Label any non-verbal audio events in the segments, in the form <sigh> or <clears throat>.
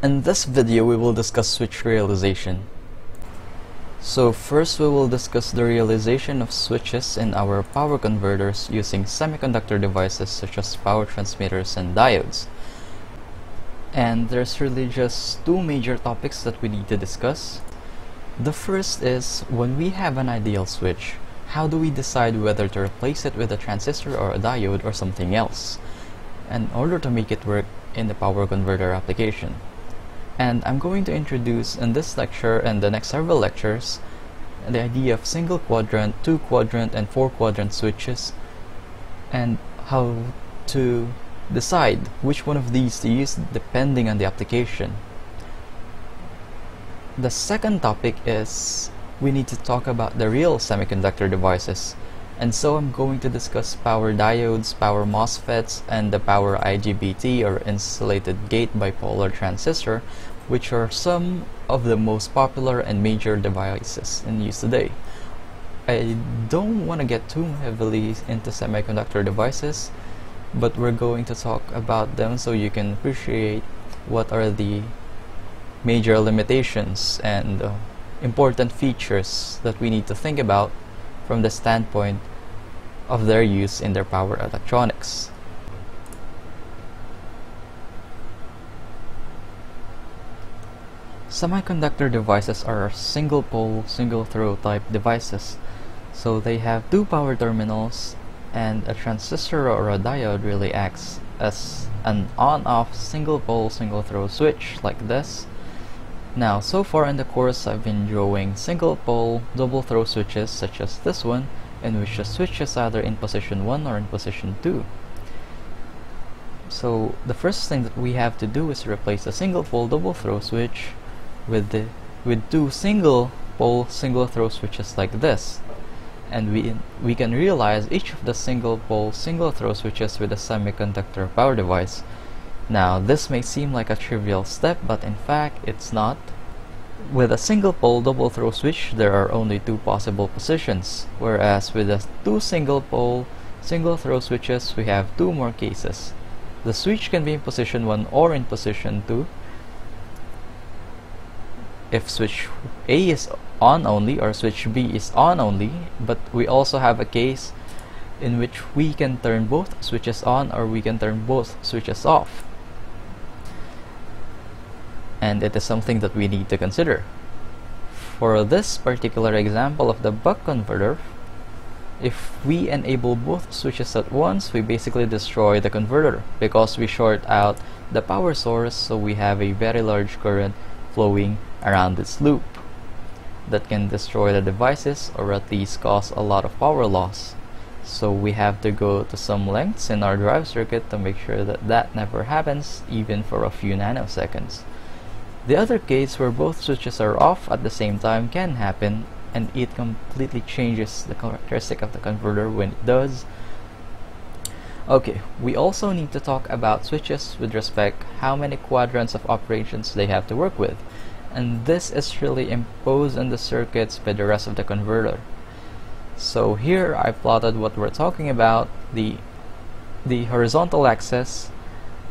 In this video we will discuss switch realization. So first we will discuss the realization of switches in our power converters using semiconductor devices such as power transistors and diodes. And there's really just two major topics that we need to discuss. The first is when we have an ideal switch, how do we decide whether to replace it with a transistor or a diode or something else in order to make it work in the power converter application? And I'm going to introduce in this lecture and the next several lectures the idea of single quadrant, two quadrant, and four quadrant switches and how to decide which one of these to use depending on the application. The second topic is we need to talk about the real semiconductor devices and so I'm going to discuss power diodes, power MOSFETs, and the power IGBT or insulated gate bipolar transistor, which are some of the most popular and major devices in use today. I don't want to get too heavily into semiconductor devices, but we're going to talk about them so you can appreciate what are the major limitations and uh, important features that we need to think about from the standpoint of their use in their power electronics. Semiconductor devices are single pole, single throw type devices. So they have two power terminals and a transistor or a diode really acts as an on-off single pole, single throw switch like this now, so far in the course I've been drawing single pole double throw switches such as this one in which the switch is either in position 1 or in position 2. So the first thing that we have to do is replace a single pole double throw switch with the with two single pole single throw switches like this and we we can realize each of the single pole single throw switches with a semiconductor power device now, this may seem like a trivial step, but in fact, it's not. With a single pole double throw switch, there are only two possible positions, whereas with a two single pole single throw switches, we have two more cases. The switch can be in position 1 or in position 2. If switch A is on only or switch B is on only, but we also have a case in which we can turn both switches on or we can turn both switches off and it is something that we need to consider. For this particular example of the buck converter, if we enable both switches at once, we basically destroy the converter because we short out the power source so we have a very large current flowing around this loop that can destroy the devices or at least cause a lot of power loss. So we have to go to some lengths in our drive circuit to make sure that that never happens even for a few nanoseconds. The other case where both switches are off at the same time can happen and it completely changes the characteristic of the converter when it does. Okay, we also need to talk about switches with respect how many quadrants of operations they have to work with. And this is really imposed on the circuits by the rest of the converter. So here I plotted what we're talking about. The, the horizontal axis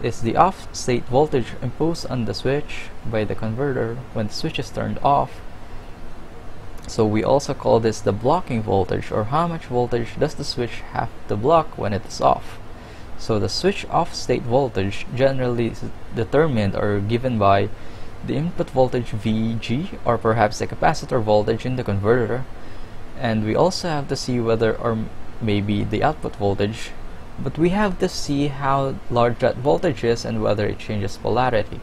is the off state voltage imposed on the switch by the converter when the switch is turned off. So we also call this the blocking voltage or how much voltage does the switch have to block when it is off. So the switch off state voltage generally is determined or given by the input voltage VG or perhaps the capacitor voltage in the converter and we also have to see whether or maybe the output voltage but we have to see how large that voltage is and whether it changes polarity.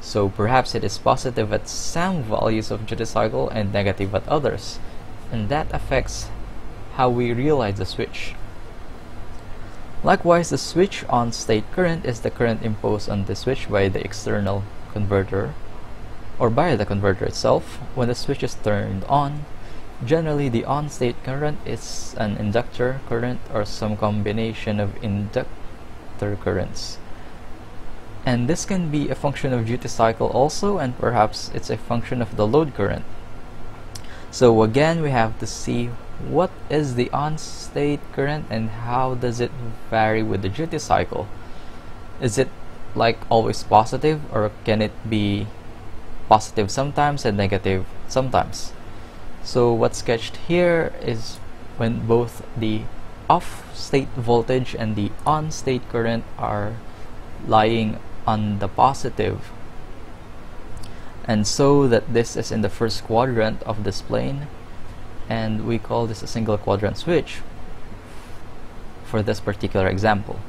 So perhaps it is positive at some values of duty cycle and negative at others, and that affects how we realize the switch. Likewise, the switch on state current is the current imposed on the switch by the external converter or by the converter itself when the switch is turned on Generally, the on-state current is an inductor current or some combination of inductor currents. And this can be a function of duty cycle also, and perhaps it's a function of the load current. So again, we have to see what is the on-state current and how does it vary with the duty cycle. Is it like always positive or can it be positive sometimes and negative sometimes. So what's sketched here is when both the off state voltage and the on state current are lying on the positive. And so that this is in the first quadrant of this plane and we call this a single quadrant switch for this particular example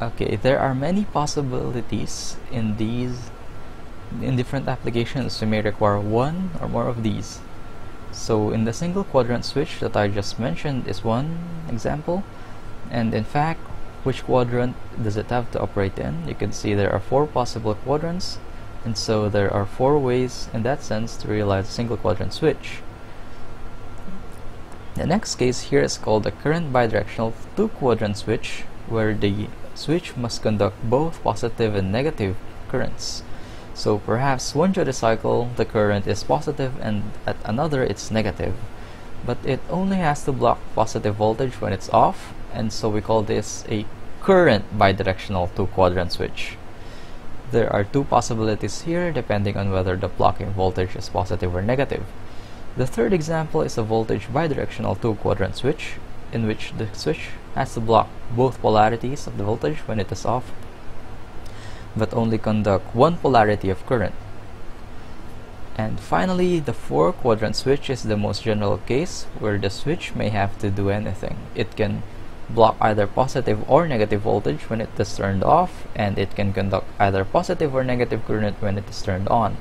okay there are many possibilities in these in different applications we may require one or more of these. So in the single quadrant switch that I just mentioned is one example. And in fact which quadrant does it have to operate in? You can see there are four possible quadrants and so there are four ways in that sense to realize a single quadrant switch. The next case here is called a current bidirectional two quadrant switch where the switch must conduct both positive and negative currents so perhaps one duty cycle the current is positive and at another it's negative but it only has to block positive voltage when it's off and so we call this a current bidirectional two quadrant switch. There are two possibilities here depending on whether the blocking voltage is positive or negative. The third example is a voltage bidirectional two quadrant switch in which the switch has to block both polarities of the voltage when it is off but only conduct one polarity of current. And finally, the four quadrant switch is the most general case where the switch may have to do anything. It can block either positive or negative voltage when it is turned off and it can conduct either positive or negative current when it is turned on.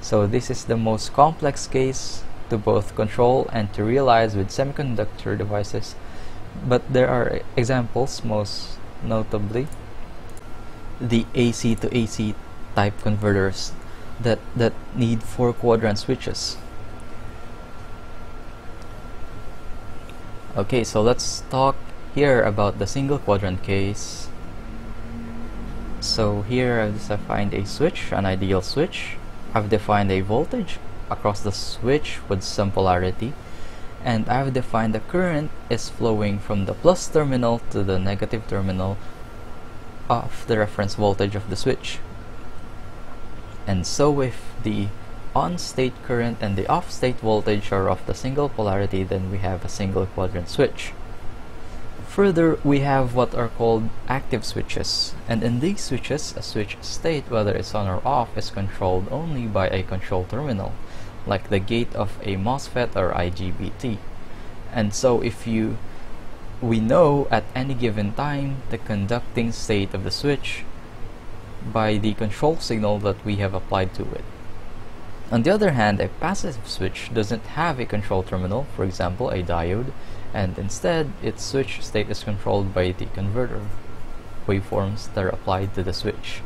So this is the most complex case to both control and to realize with semiconductor devices but there are examples most notably the AC to AC type converters that that need four quadrant switches. Okay so let's talk here about the single quadrant case. So here I've defined a switch an ideal switch. I've defined a voltage across the switch with some polarity and I've defined the current is flowing from the plus terminal to the negative terminal of the reference voltage of the switch. And so if the on state current and the off state voltage are of the single polarity then we have a single quadrant switch. Further, we have what are called active switches, and in these switches, a switch state, whether it's on or off, is controlled only by a control terminal, like the gate of a MOSFET or IGBT. And so if you we know at any given time the conducting state of the switch by the control signal that we have applied to it. On the other hand, a passive switch doesn't have a control terminal, for example a diode, and instead its switch state is controlled by the converter waveforms that are applied to the switch.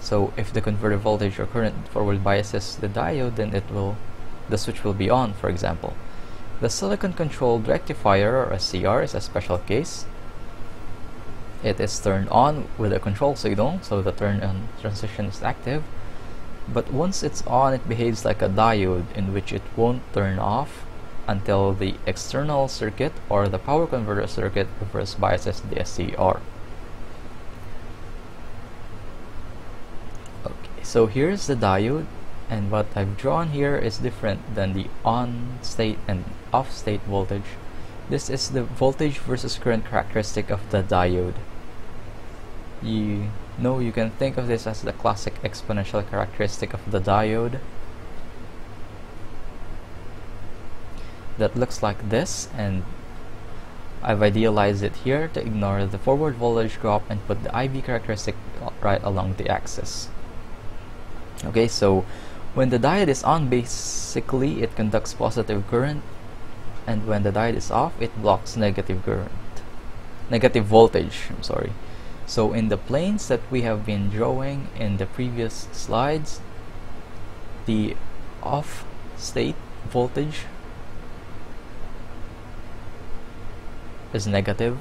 So if the converter voltage or current forward biases the diode then it will the switch will be on for example. The silicon controlled rectifier or SCR is a special case. It is turned on with a control signal so the turn on transition is active but once it's on it behaves like a diode in which it won't turn off until the external circuit or the power converter circuit reverse biases the SCR. Okay, so here's the diode and what I've drawn here is different than the on state and off state voltage. This is the voltage versus current characteristic of the diode. You know you can think of this as the classic exponential characteristic of the diode that looks like this and I've idealized it here to ignore the forward voltage drop and put the IV characteristic right along the axis. Okay, so when the diode is on, basically it conducts positive current and when the diode is off, it blocks negative current. Negative voltage, I'm sorry. So in the planes that we have been drawing in the previous slides, the off state voltage is negative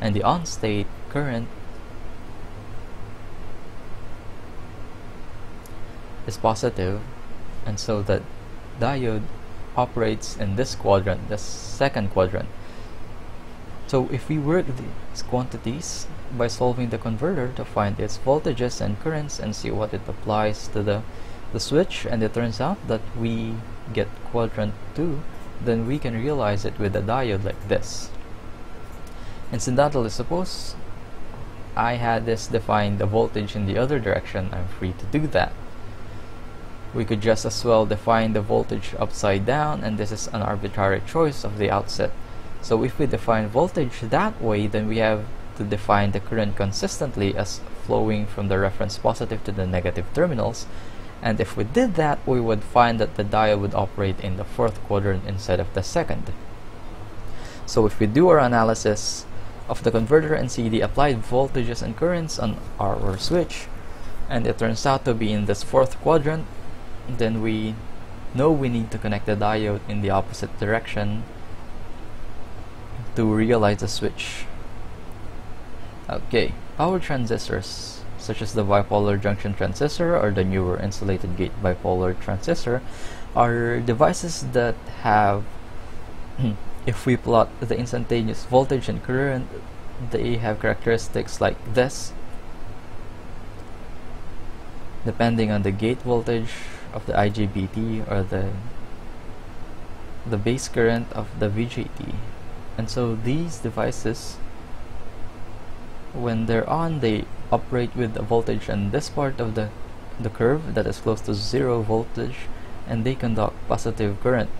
and the on state current is positive and so the diode operates in this quadrant the second quadrant So if we work these quantities by solving the converter to find its voltages and currents and see what it applies to the, the switch and it turns out that we get quadrant 2 then we can realize it with a diode like this. Incidentally, suppose I had this define the voltage in the other direction, I'm free to do that. We could just as well define the voltage upside down and this is an arbitrary choice of the outset. So if we define voltage that way, then we have to define the current consistently as flowing from the reference positive to the negative terminals and if we did that we would find that the diode would operate in the fourth quadrant instead of the second so if we do our analysis of the converter and see the applied voltages and currents on our switch and it turns out to be in this fourth quadrant then we know we need to connect the diode in the opposite direction to realize the switch okay power transistors such as the bipolar junction transistor or the newer insulated gate bipolar transistor, are devices that have, <clears throat> if we plot the instantaneous voltage and current, they have characteristics like this. Depending on the gate voltage of the IGBT or the the base current of the BJT. And so these devices when they're on they operate with a voltage in this part of the, the curve that is close to zero voltage and they conduct positive current.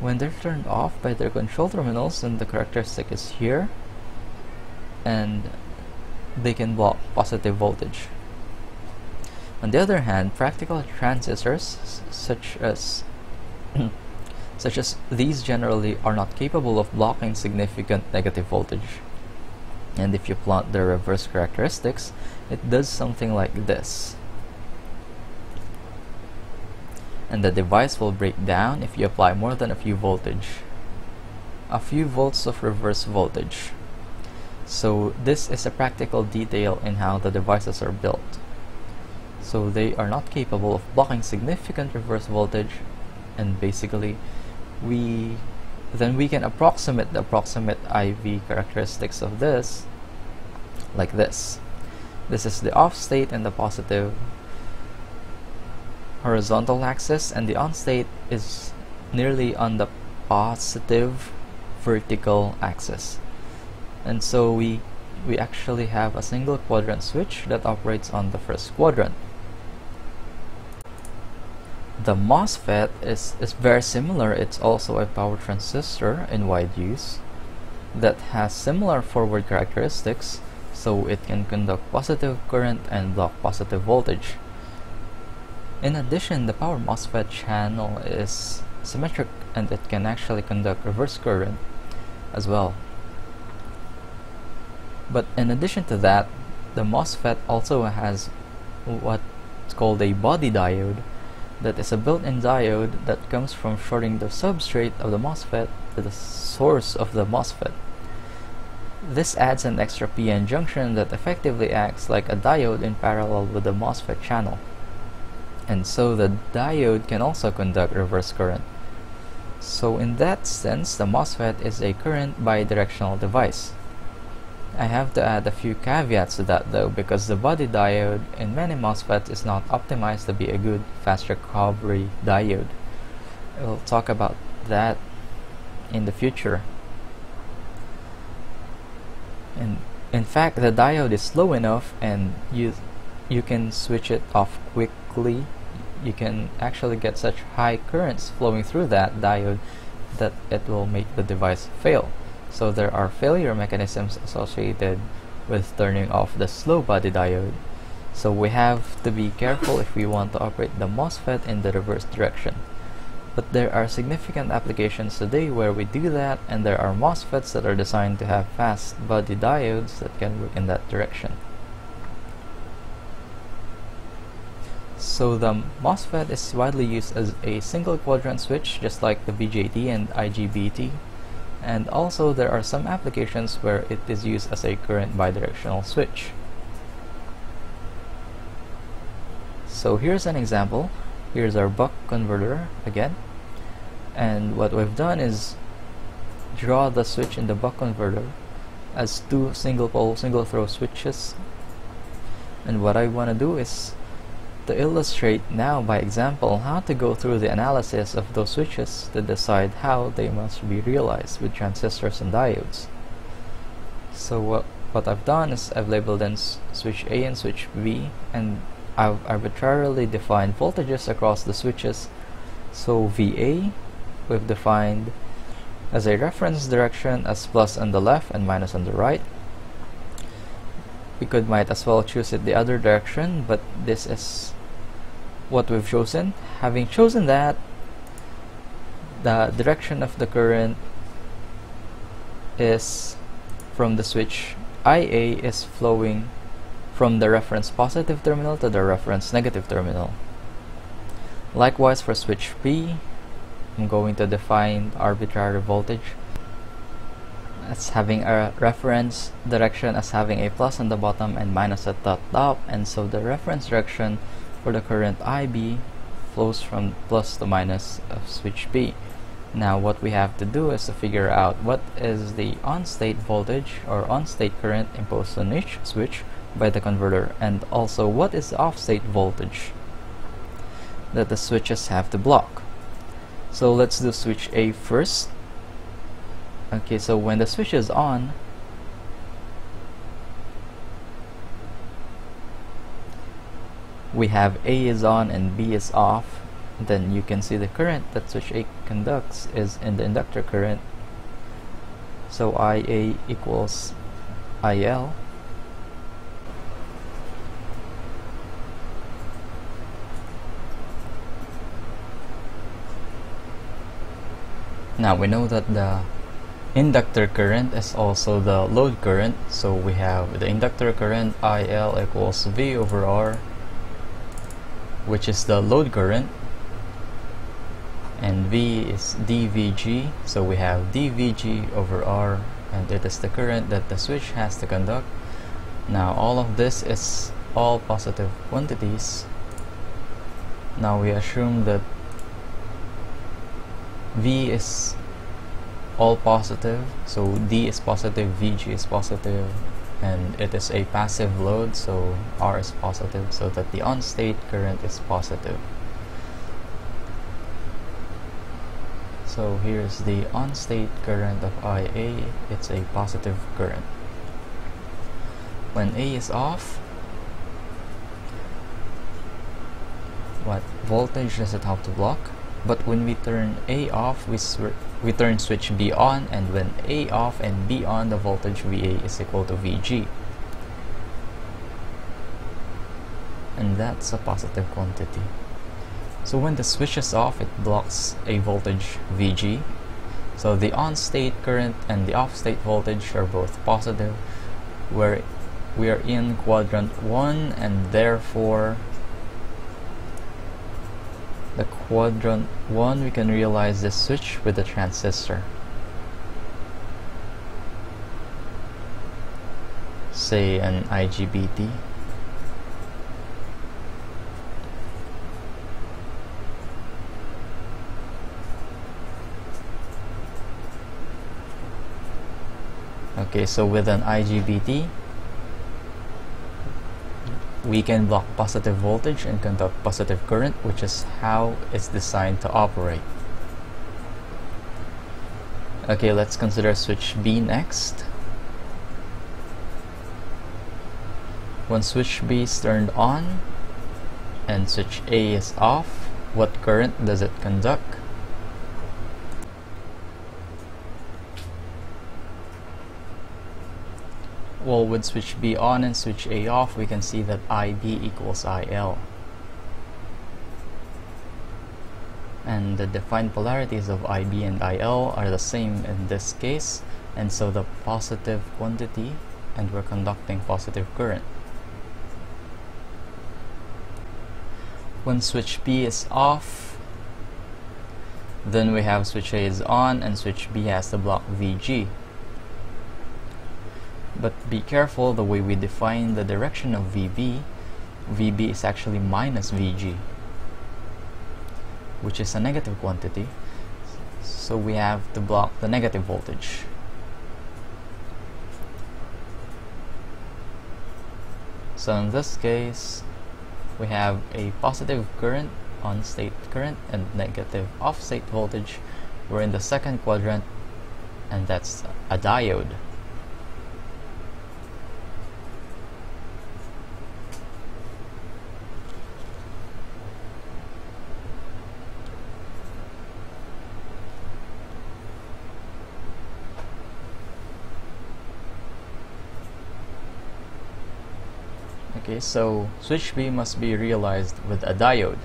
When they're turned off by their control terminals and the characteristic is here and they can block positive voltage. On the other hand, practical transistors such as <clears throat> such as these generally are not capable of blocking significant negative voltage. And if you plot the reverse characteristics it does something like this. And the device will break down if you apply more than a few voltage a few volts of reverse voltage. So this is a practical detail in how the devices are built so they are not capable of blocking significant reverse voltage and basically we then we can approximate the approximate IV characteristics of this like this. This is the off state and the positive horizontal axis and the on state is nearly on the positive vertical axis. And so we we actually have a single quadrant switch that operates on the first quadrant the MOSFET is, is very similar. It's also a power transistor in wide use that has similar forward characteristics so it can conduct positive current and block positive voltage. In addition, the power MOSFET channel is symmetric and it can actually conduct reverse current as well. But in addition to that, the MOSFET also has what's called a body diode that is a built-in diode that comes from shorting the substrate of the MOSFET to the source of the MOSFET. This adds an extra PN junction that effectively acts like a diode in parallel with the MOSFET channel. And so the diode can also conduct reverse current. So in that sense, the MOSFET is a current bidirectional device. I have to add a few caveats to that though because the body diode in many MOSFETs is not optimized to be a good fast recovery diode. We'll talk about that in the future. And in fact the diode is slow enough and you you can switch it off quickly. You can actually get such high currents flowing through that diode that it will make the device fail. So there are failure mechanisms associated with turning off the slow body diode. So we have to be careful if we want to operate the MOSFET in the reverse direction. But there are significant applications today where we do that and there are MOSFETs that are designed to have fast body diodes that can work in that direction. So the MOSFET is widely used as a single quadrant switch just like the BJT and IGBT and also there are some applications where it is used as a current bidirectional switch. So here's an example. Here's our buck converter again. And what we've done is draw the switch in the buck converter as two single pole single throw switches and what I want to do is to illustrate now by example how to go through the analysis of those switches to decide how they must be realized with transistors and diodes. So what, what I've done is I've labeled in switch A and switch B and I've arbitrarily defined voltages across the switches. So VA we've defined as a reference direction as plus on the left and minus on the right we could might as well choose it the other direction but this is what we've chosen. Having chosen that the direction of the current is from the switch. IA is flowing from the reference positive terminal to the reference negative terminal. Likewise for switch B I'm going to define arbitrary voltage as having a reference direction as having a plus on the bottom and minus at the top and so the reference direction for the current IB flows from plus to minus of switch B. Now what we have to do is to figure out what is the on-state voltage or on-state current imposed on each switch by the converter and also what is the off-state voltage that the switches have to block. So let's do switch A first okay so when the switch is on we have A is on and B is off then you can see the current that switch A conducts is in the inductor current. So IA equals IL now we know that the inductor current is also the load current. So we have the inductor current IL equals V over R which is the load current. And V is dVg so we have dVg over R and it is the current that the switch has to conduct. Now all of this is all positive quantities. Now we assume that V is all positive. So D is positive VG is positive and it is a passive load so R is positive so that the on-state current is positive. So here's the on-state current of IA it's a positive current. When A is off what voltage does it have to block? But when we turn A off we we turn switch B on and when A off and B on the voltage VA is equal to VG and that's a positive quantity. So when the switch is off it blocks a voltage VG so the on state current and the off state voltage are both positive where we are in quadrant 1 and therefore the quadrant 1 we can realize the switch with the transistor. Say an IGBT okay so with an IGBT we can block positive voltage and conduct positive current which is how it's designed to operate. Okay let's consider switch B next. When switch B is turned on and switch A is off what current does it conduct well with switch B on and switch A off we can see that IB equals IL and the defined polarities of IB and IL are the same in this case and so the positive quantity and we're conducting positive current. When switch B is off then we have switch A is on and switch B has to block VG but be careful the way we define the direction of VB VB is actually minus VG which is a negative quantity So we have to block the negative voltage. So in this case, we have a positive current on state current and negative off state voltage. We're in the second quadrant and that's a diode. Okay, so switch B must be realized with a diode.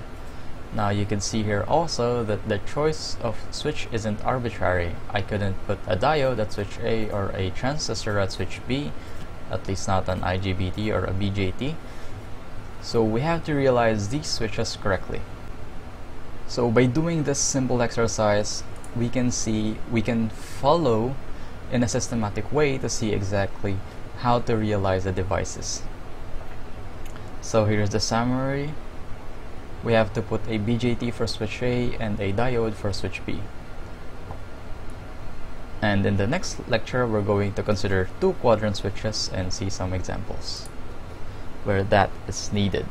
Now you can see here also that the choice of switch isn't arbitrary. I couldn't put a diode at switch A or a transistor at switch B, at least not an IGBT or a BJT. So we have to realize these switches correctly. So by doing this simple exercise, we can see, we can follow in a systematic way to see exactly how to realize the devices. So here's the summary. We have to put a BJT for switch A and a diode for switch B. And in the next lecture, we're going to consider two quadrant switches and see some examples where that is needed.